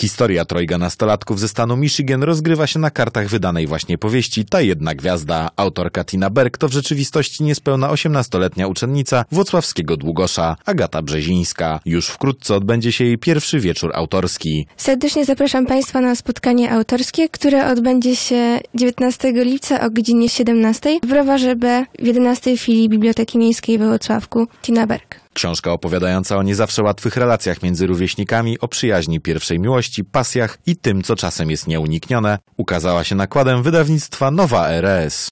Historia trojga nastolatków ze stanu Michigan rozgrywa się na kartach wydanej właśnie powieści Ta jedna gwiazda. Autorka Tina Berg to w rzeczywistości niespełna 18-letnia uczennica włocławskiego Długosza, Agata Brzezińska. Już wkrótce odbędzie się jej pierwszy wieczór autorski. Serdecznie zapraszam Państwa na spotkanie autorskie, które odbędzie się 19 lipca o godzinie 17 w Browarze B w 11 filii Biblioteki Miejskiej we Włocławku Tina Berg. Książka opowiadająca o nie zawsze łatwych relacjach między rówieśnikami, o przyjaźni pierwszej miłości, pasjach i tym, co czasem jest nieuniknione, ukazała się nakładem wydawnictwa Nowa RS.